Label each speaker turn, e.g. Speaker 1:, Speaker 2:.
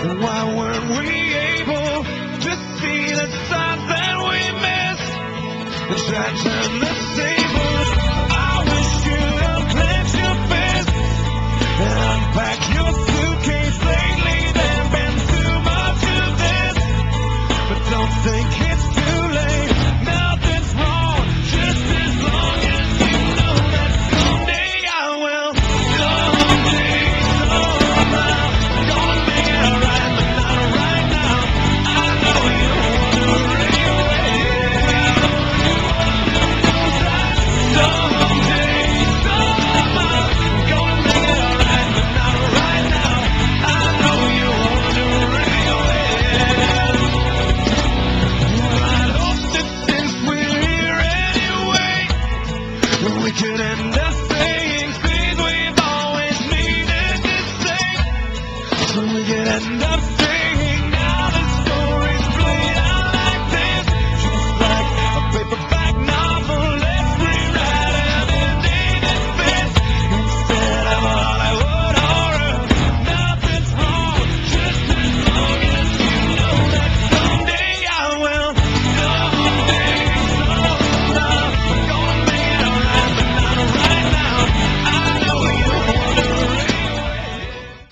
Speaker 1: Why weren't we able to see the signs that we missed? Which I turn the same.